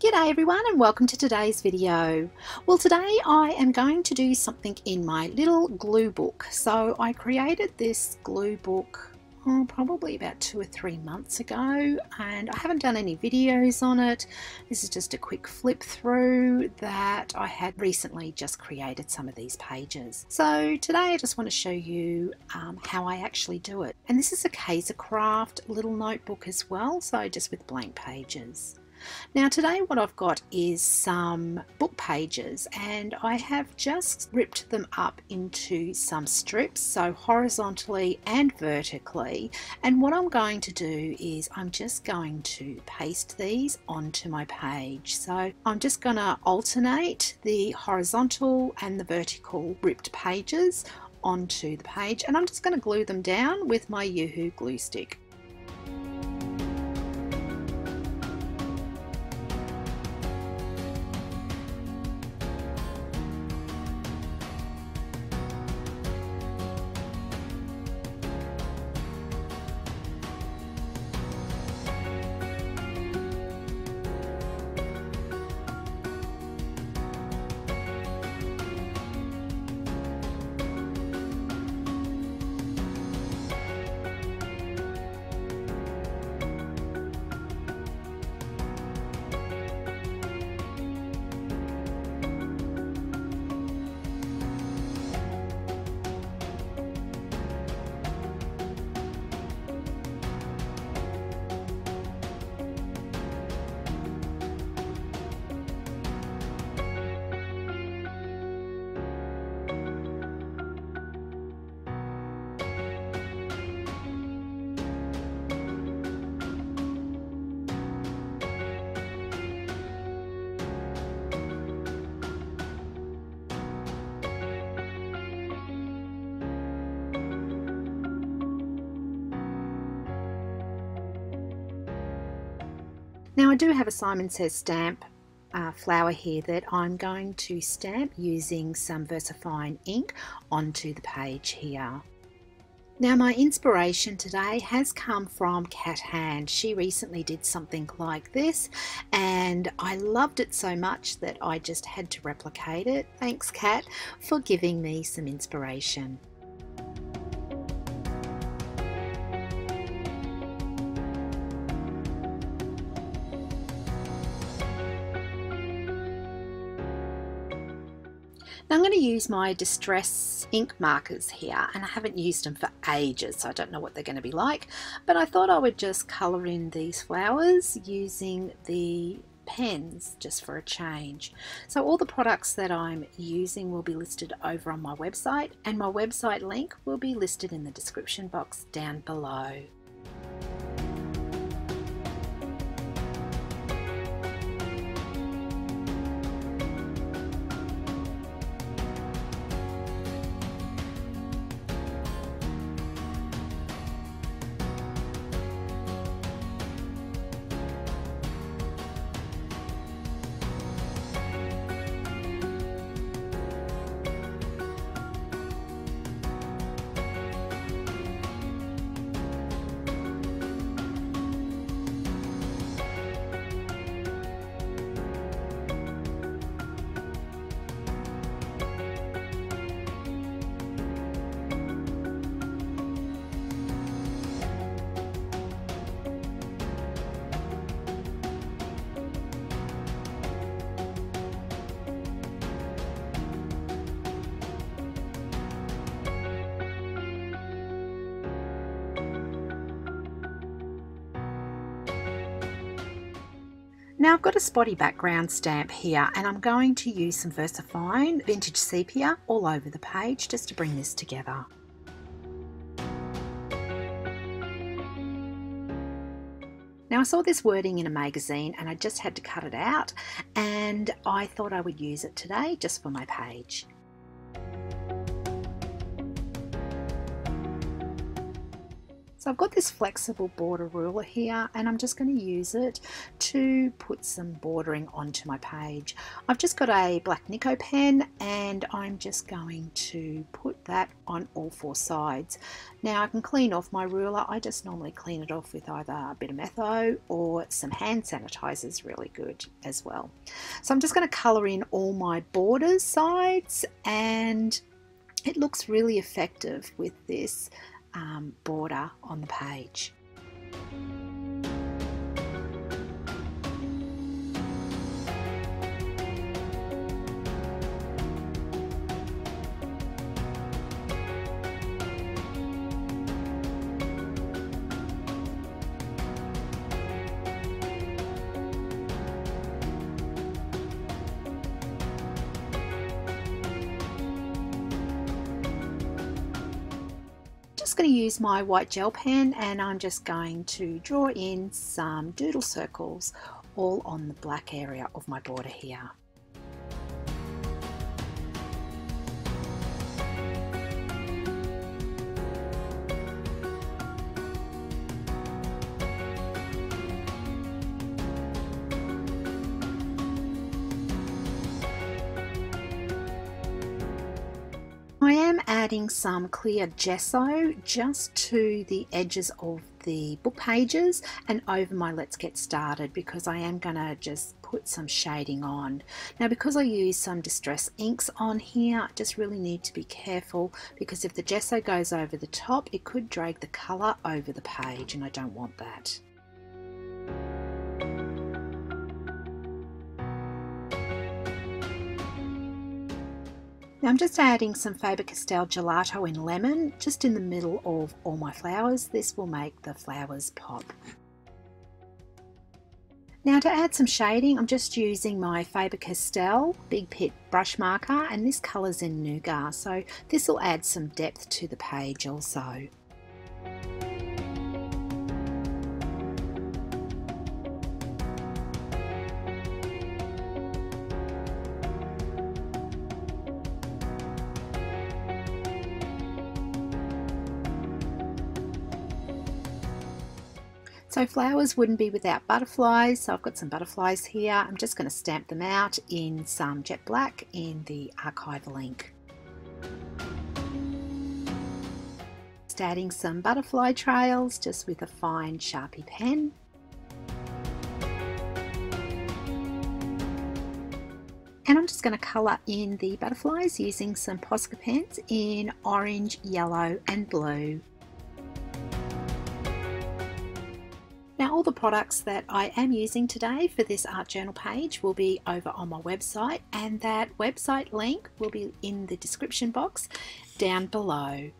G'day everyone and welcome to today's video. Well today I am going to do something in my little glue book. So I created this glue book oh, probably about two or three months ago and I haven't done any videos on it. This is just a quick flip through that I had recently just created some of these pages. So today I just want to show you um, how I actually do it. And this is a Kaiser Craft little notebook as well, so just with blank pages. Now today what I've got is some book pages and I have just ripped them up into some strips so horizontally and vertically and what I'm going to do is I'm just going to paste these onto my page so I'm just going to alternate the horizontal and the vertical ripped pages onto the page and I'm just going to glue them down with my UHU glue stick. Now I do have a Simon Says stamp uh, flower here that I'm going to stamp using some VersaFine ink onto the page here. Now my inspiration today has come from Kat Hand. She recently did something like this and I loved it so much that I just had to replicate it. Thanks Kat for giving me some inspiration. Now I'm going to use my Distress ink markers here and I haven't used them for ages so I don't know what they're going to be like but I thought I would just colour in these flowers using the pens just for a change. So all the products that I'm using will be listed over on my website and my website link will be listed in the description box down below. Now I've got a spotty background stamp here and I'm going to use some VersaFine Vintage Sepia all over the page just to bring this together. Now I saw this wording in a magazine and I just had to cut it out and I thought I would use it today just for my page. I've got this flexible border ruler here and I'm just going to use it to put some bordering onto my page. I've just got a black Nico pen and I'm just going to put that on all four sides. Now I can clean off my ruler, I just normally clean it off with either a bit of metho or some hand sanitizer is really good as well. So I'm just going to colour in all my borders sides and it looks really effective with this um, border on the page. Just going to use my white gel pen and I'm just going to draw in some doodle circles all on the black area of my border here. I am adding some clear gesso just to the edges of the book pages and over my let's get started because I am going to just put some shading on. Now because I use some distress inks on here I just really need to be careful because if the gesso goes over the top it could drag the colour over the page and I don't want that. Now I'm just adding some Faber-Castell Gelato in Lemon just in the middle of all my flowers. This will make the flowers pop. Now to add some shading, I'm just using my Faber-Castell Big Pitt brush marker and this colour's in Nougat, so this will add some depth to the page also. So flowers wouldn't be without butterflies, so I've got some butterflies here. I'm just going to stamp them out in some jet black in the archival ink. Just adding some butterfly trails just with a fine Sharpie pen. And I'm just going to colour in the butterflies using some Posca pens in orange, yellow and blue. All the products that I am using today for this art journal page will be over on my website and that website link will be in the description box down below.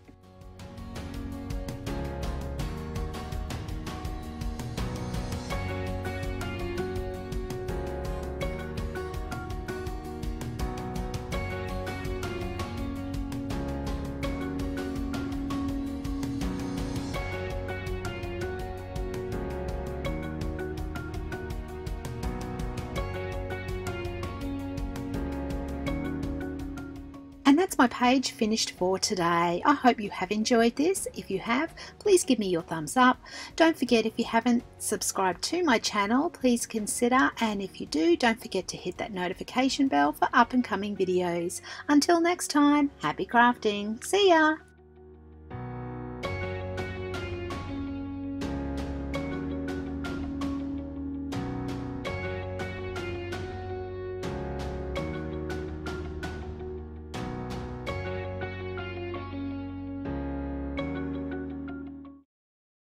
That's my page finished for today. I hope you have enjoyed this. If you have, please give me your thumbs up. Don't forget if you haven't subscribed to my channel, please consider. And if you do, don't forget to hit that notification bell for up and coming videos. Until next time, happy crafting. See ya!